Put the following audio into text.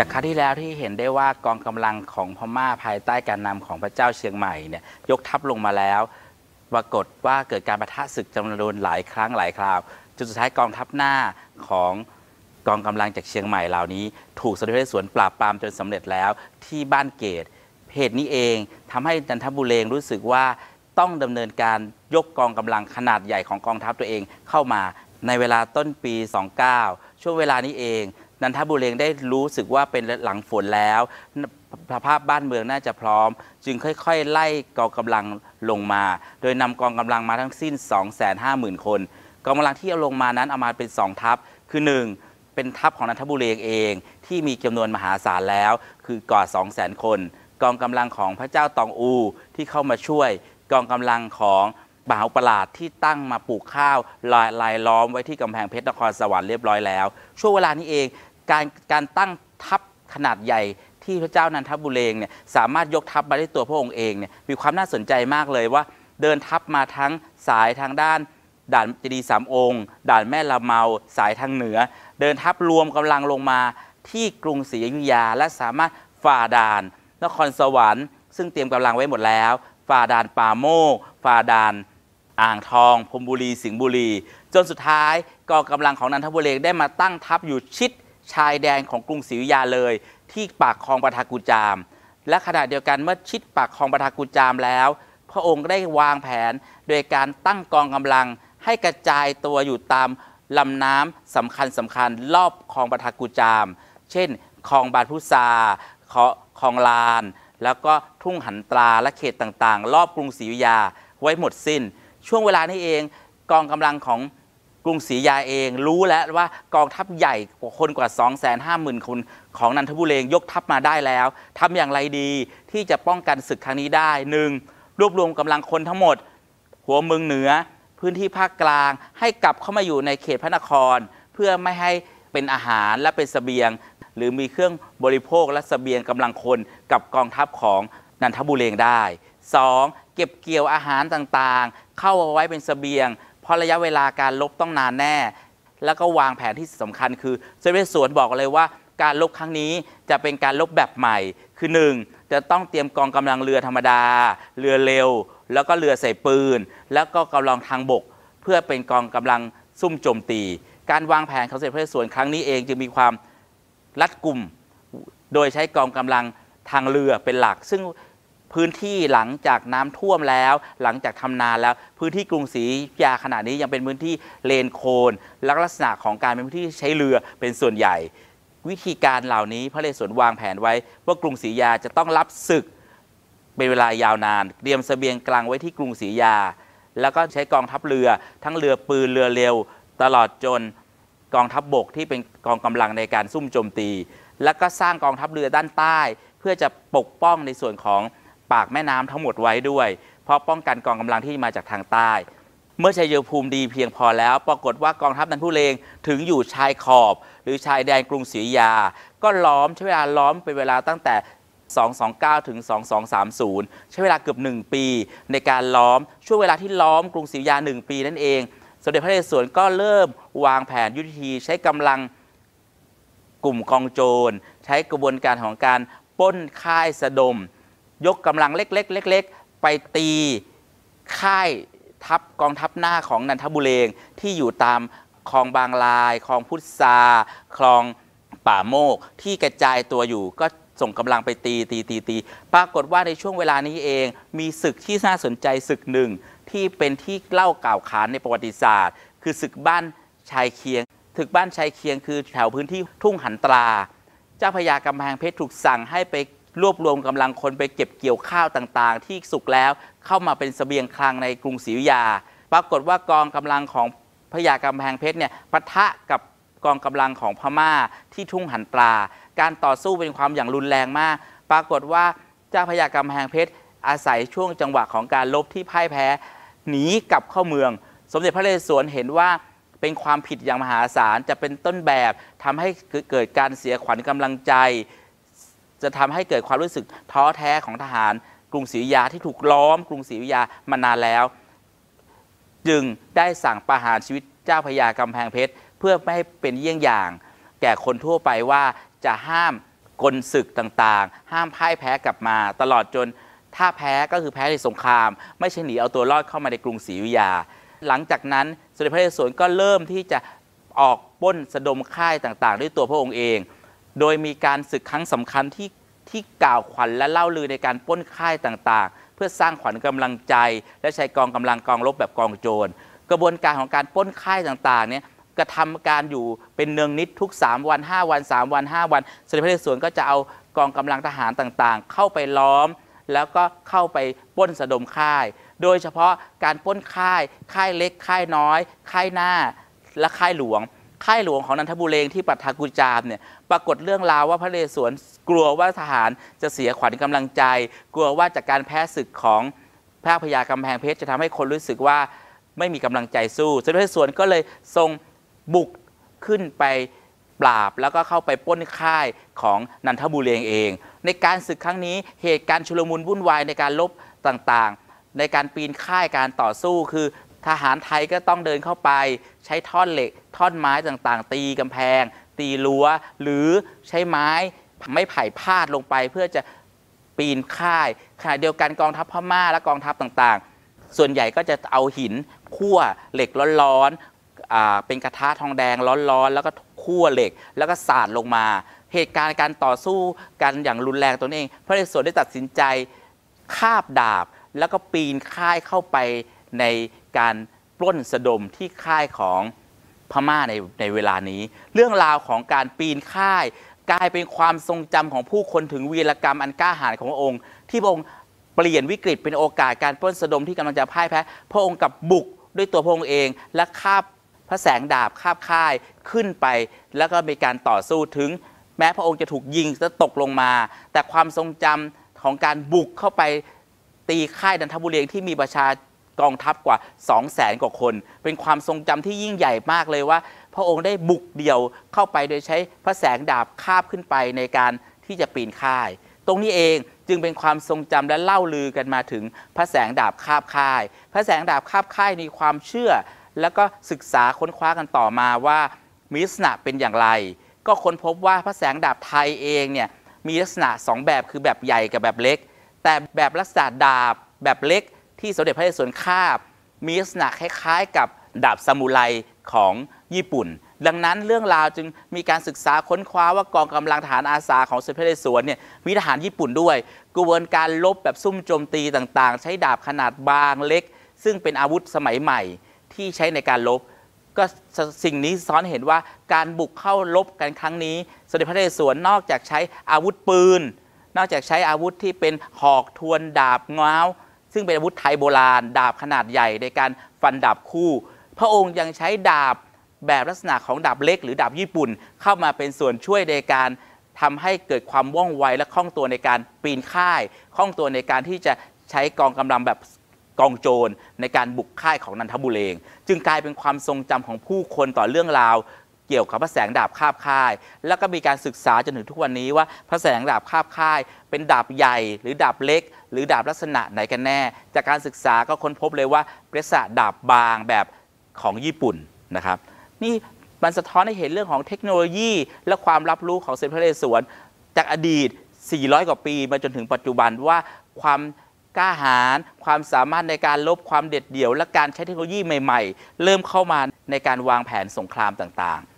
จากครั้งที่แล้วที่เห็นได้ว่ากองกำลังของพม่าภายใต้การนำของพระเจ้าเชียงใหม่เนี่ยยกทัพลงมาแล้ว ปรากฏว่าเกิดการประทะศึกจำนวนหลายครั้งหลายคราวจนสุดท้ายกองทัพหน้าของกองกำลังจากเชียงใหม่เหล่านี้ ถูกสมเด็จพระนเรศวรปราบปรามจนสำเร็จแล้วที่บ้านเกตเหตุนี้เองทำให้จันทบุรีรู้สึกว่าต้องดำเนินการยกกองกำลังขนาดใหญ่ของกองทัพตัวเองเข้ามาในเวลาต้นปี 29 ช่วงเวลานี้เอง นันทบุรีได้รู้สึกว่าเป็นหลังฝนแล้วสภาพบ้านเมืองน่าจะพร้อม จึงค่อยๆ ไล่กองกำลังลงมา โดยนำกองกำลังมาทั้งสิ้น 250,000 คนกองกำลังที่เอาลงมานั้นเอามาเป็น 2 ทัพ คือ 1 เป็นทัพของนันทบุรีเอง ที่มีจำนวนมหาศาลแล้ว คือกว่า 200,000 คน กองกำลังของพระเจ้าตองอูที่เข้ามาช่วย กองกำลังของบ่าวประหลาดที่ตั้งมาปลูกข้าวลายลายล้อมไว้ที่กำแพงเพชรนครสวรรค์เรียบร้อยแล้ว ช่วงเวลานี้เอง การการตั้งทัพขนาดใหญ่ที่พระเจ้านันทบุเรีเนี่ยสามารถยกทัพมาได้ตัวพระองค์เองเนี่ยมีความน่าสนใจมากเลยว่า เดินทัพมาทั้งสายทางด้าน ด่านเจดีสามองค์ ด่านแม่ละเมาสายทางเหนือ เดินทัพรวมกำลังลงมาที่กรุงศรีอยุธยา และสามารถฝ่าด่าน นครสวรรค์ ซึ่งเตรียมกำลังไว้หมดแล้ว ฝ่าด่านป่าโมก ฝ่าด่านอ่างทองพรมบุรีสิงห์บุรี จนสุดท้ายกองกำลังของนันทบุรีได้มาตั้งทัพอยู่ชิด ชายแดนของกรุงศรีอยุธยาเลย ที่ปากคลองปทากุจาม และขณะเดียวกันเมื่อชิดปากคลองปทากุจามแล้ว พระองค์ได้วางแผนโดยการตั้งกองกำลังให้กระจายตัวอยู่ตามลำน้ำสำคัญสำคัญรอบคลองปทากุจาม เช่นคลองบาทุซาคลองลาน แล้วก็ทุ่งหันตราและเขตต่างๆ รอบกรุงศรีอยุธยาไว้หมดสิ้น ช่วงเวลานี้เองกองกำลังของ รุงศรียาเองรู้แล้วว่ากองทัพใหญ่กว่าคนกว่า 2 5 0 0 0 0 คนของนันทบุรียกทัพมาได้แล้วทำอย่างไรดีที่จะป้องกันศึกครั้งนี้ได้หนึ่งรวบรวมกำลังคนทั้งหมด หัวเมืองเหนือ พื้นที่ภาคกลาง ให้กลับเข้ามาอยู่ในเขตพระนคร เพื่อไม่ให้เป็นอาหารและเป็นสเสบียง หรือมีเครื่องบริโภคและสเสบียงกำลังคนกับกองทัพของนันทบุรีได้ 2. เก็บเกี่ยวอาหารต่างๆ เข้าเอาไว้เป็นสเสบียง ราะระยะเวลาการลบต้องนานแน่ แล้วก็วางแผนที่สำคัญคือเซเว่นสวนบอกเลยว่าการลบครั้งนี้จะเป็นการลบแบบใหม่ คือ 1. จะต้องเตรียมกองกำลังเรือธรรมดา เรือเร็ว แล้วก็เรือใส่ปืน แล้วก็กำลังทางบก เพื่อเป็นกองกำลังซุ่มโจมตี การวางแผนของเซเว่นสวนครั้งนี้เองจึงมีความรัดกุม โดยใช้กองกำลังทางเรือเป็นหลัก ซึ่ง พื้นที่หลังจากน้ำท่วมแล้ว หลังจากทำนาแล้ว พื้นที่กรุงศรียาขณะนี้ยังเป็นพื้นที่เลนโคนลักษณะของการเป็นพื้นที่ใช้เรือเป็นส่วนใหญ่ วิธีการเหล่านี้พระเลสวนวางแผนไว้ ว่ากรุงศรียาจะต้องรับศึกเป็นเวลายาวนานเตรียมสเสบียงกลางไว้ที่กรุงศรียา แล้วก็ใช้กองทัพเรือ ทั้งเรือปืนเรือเร็ว ตลอดจนกองทัพบบกที่เป็นกองกำลังในการซุ่มโจมตี แล้วก็สร้างกองทัพเรือด้านใต้ เพื่อจะปกป้องในส่วนของ ปากแม่น้ำทั้งหมดไว้ด้วย เพราะป้องกันกองกำลังที่มาจากทางใต้ เมื่อชัยภูมิดีเพียงพอแล้ว ปรากฏว่ากองทัพนันทุเลงถึงอยู่ชายขอบ หรือชายแดนกรุงศรีอยาก็ล้อมใช้เวลาล้อมเป็นเวลาตั้งแต่ 229 ถึง 2230 ใช้เวลาเกือบ 1 ปี ในการล้อมช่วงเวลาที่ล้อมกรุงศรีอยา1 ปีนั่นเองสมเด็จพระนเรศวรก็เริ่มวางแผนยุทธธีใช้กำลังกลุ่มกองโจร ใช้กระบวนการของการป้นค่ายสะดม ยกกำลังเล็กๆเล็กๆไปตีค่ายทัพกองทัพหน้าของนันทบุรีที่อยู่ตามคลองบางลายคลองพุทธาคลองป่าโมกที่กระจายตัวอยู่ก็ส่งกำลังไปตีตีตีตีปรากฏว่าในช่วงเวลานี้เอง มีศึกที่น่าสนใจศึกหนึ่งที่เป็นที่เล่ากล่าวขานในประวัติศาสตร์ คือศึกบ้านชายเคียงศึกบ้านชายเคียงคือแถวพื้นที่ทุ่งหันตรา เจ้าพญากำแพงเพชรถูกสั่งให้ไป รวบรวมกำลังคนไปเก็บเกี่ยวข้าวต่างๆ ที่สุกแล้วเข้ามาเป็นสเสบียงคลังในกรุงศรีอยุธยา ปรากฏว่ากองกำลังของพญากำแพงเพชรเนี่ยปะทะกับกองกำลังของพม่าที่ทุ่งหันปลาการต่อสู้เป็นความอย่างรุนแรงมาก ปรากฏว่าเจ้าพญากำแพงเพชรอาศัยช่วงจังหวะของการลบที่พ่ายแพ้หนีกลับเข้าเมือง สมเด็จพระนเรศวรเห็นว่าเป็นความผิดอย่างมหาศาลจะเป็นต้นแบบทำให้เกิดการเสียขวัญกำลังใจ จะทำให้เกิดความรู้สึกท้อแท้ของทหาร กรุงศรีอยุธยาที่ถูกล้อม กรุงศรีอยุธยามานานแล้ว จึงได้สั่งประหารชีวิตเจ้าพญากำแพงเพชร เพื่อไม่ให้เป็นเยี่ยงอย่าง แก่คนทั่วไปว่าจะห้ามกลศึกต่างๆ ห้ามพ่ายแพ้กลับมา ตลอดจนถ้าแพ้ก็คือแพ้ในสงคราม ไม่ใช่หนีเอาตัวรอดเข้ามาในกรุงศรีอยุธยา หลังจากนั้นสมเด็จพระนเรศวรก็เริ่มที่จะออกป้นสะดมค่ายต่างๆ ด้วยตัวพระองค์เอง โดยมีการศึกครั้งสำคัญที่ที่กล่าวขวัญและเล่าลือในการป้นค่ายต่างๆ เพื่อสร้างขวัญกำลังใจ และใช้กองกำลังกองรบแบบกองโจร กระบวนการของการป้นค่ายต่างๆเนี่ยกระทำการอยู่เป็นเนืองนิดทุก 3 วัน 5 วัน 3 วัน 5 วันสมเด็จพระนเรศวรก็จะเอากองกำลังทหารต่างๆ เข้าไปล้อม แล้วก็เข้าไปป้นสะดมค่าย โดยเฉพาะการป้นค่าย ค่ายเล็ก ค่ายน้อย ค่ายหน้า และค่ายหลวง ค่ายหลวงของนันทบุรีที่ปัทากุจามเนี่ยปรากฏเรื่องราวว่าพระเรศวรกลัวว่าทหารจะเสียขวัญกำลังใจ กลัวว่าจากการแพ้ศึกของพระพญากำแพงเพชรจะทำให้คนรู้สึกว่าไม่มีกำลังใจสู้สมเด็จพระนเรศวรก็เลยทรงบุกขึ้นไปปราบแล้วก็เข้าไปป้นค่ายของนันทบุรีเอง ในการศึกครั้งนี้เหตุการณ์ชุลมุนวุ่นวายในการลบต่างๆ ในการปีนค่ายการต่อสู้คือ ทหารไทยก็ต้องเดินเข้าไป ใช้ท่อนเหล็ก ท่อนไม้ต่างๆ ตีกำแพง ตีรั้ว หรือใช้ไม้ไม้ไผ่พาดลงไป เพื่อจะปีนค่ายขณะเดียวกันกองทัพพม่าและกองทัพต่างๆ ส่วนใหญ่ก็จะเอาหินคั่วเหล็กร้อนๆเป็นกระทะทองแดงร้อนๆ แล้วก็คั่วเหล็ก แล้วก็สาดลงมา เหตุการณ์การต่อสู้กันอย่างรุนแรงตัวเองพระเรศวได้ตัดสินใจคาบดาบแล้วก็ปีนค่ายเข้าไปใน การปล้นสะดมที่ค่ายของพม่าในในเวลานี้ เรื่องราวของการปีนค่าย กลายเป็นความทรงจำของผู้คนถึงวีรกรรมอันกล้าหาญของพระองค์ ที่พระองค์เปลี่ยนวิกฤตเป็นโอกาสการปล้นสะดมที่กำลังจะพ่ายแพ้พระองค์กับบุกด้วยตัวพระองค์เอง และคาบพระแสงดาบคาบค่ายขึ้นไป แล้วก็มีการต่อสู้ถึง แม้พระองค์จะถูกยิงจะตกลงมา แต่ความทรงจำของการบุกเข้าไปตีค่ายดันทบุรีที่มีประชา กองทัพกว่า 2 0 0แสนกว่าคน เป็นความทรงจำที่ยิ่งใหญ่มากเลยว่า พระองค์ได้บุกเดี่ยวเข้าไปโดยใช้พระแสงดาบคาบขึ้นไปในการที่จะปีนค่าย ตรงนี้เองจึงเป็นความทรงจำและเล่าลือกันมาถึงพระแสงดาบคาบค่าย พระแสงดาบคาบค่ายมีความเชื่อ แล้วก็ศึกษาค้นคว้ากันต่อมาว่ามีลักษณะเป็นอย่างไร ก็ค้นพบว่าพระแสงดาบไทยเองเนี่ยมีลักษณะ 2 แบบคือแบบใหญ่กับแบบเล็ก แต่แบบลักษณะดาบแบบเล็ก ที่สมเด็จพระนเรศวรคาบ มีลักษณะคล้ายๆ กับดาบซามูไรของญี่ปุ่น ดังนั้นเรื่องราวจึงมีการศึกษาค้นคว้าว่ากองกำลังทหารอาสาของสมเด็จพระนเรศวรเนี่ยมีทหารญี่ปุ่นด้วยกระบวนการลบแบบซุ่มโจมตีต่างๆ ใช้ดาบขนาดบางเล็ก ซึ่งเป็นอาวุธสมัยใหม่ที่ใช้ในการลบก็สิ่งนี้ซ้อนเห็นว่าการบุกเข้ารบกันครั้งนี้สมเด็จพระนเรศวรนอกจากใช้อาวุธปืน นอกจากใช้อาวุธที่เป็นหอกทวนดาบง้าว ซึ่งเป็นอาวุธไทยโบราณ ดาบขนาดใหญ่ในการฟันดาบคู่ พระองค์ยังใช้ดาบแบบลักษณะของดาบเล็ก หรือดาบญี่ปุ่น เข้ามาเป็นส่วนช่วยในการทำให้เกิดความว่องไวและคล่องตัวในการปีนค่ายคล่องตัวในการที่จะใช้กองกำลังแบบกองโจรในการบุกค่ายของนันทบุเรีจึงกลายเป็นความทรงจำของผู้คนต่อเรื่องราว เกี่ยวกับพระแสงดาบคาบค่าย แล้วก็มีการศึกษาจนถึงทุกวันนี้ว่าพระแสงดาบคาบค่าย เป็นดาบใหญ่หรือดาบเล็ก หรือดาบลักษณะไหนกันแน่ จากการศึกษาก็ค้นพบเลยว่าเป็นษะดาบบางแบบของญี่ปุ่นนะครับนี่มันสะท้อนให้เห็นเรื่องของเทคโนโลยี และความรับรู้ของเซนพระเรศวรจากอดีต 400 กว่าปีมาจนถึงปัจจุบันว่าความกล้าหาญความสามารถในการลบความเด็ดเดี่ยว และการใช้เทคโนโลยีใหม่ ๆ เริ่มเข้ามาในการวางแผนสงครามต่างๆ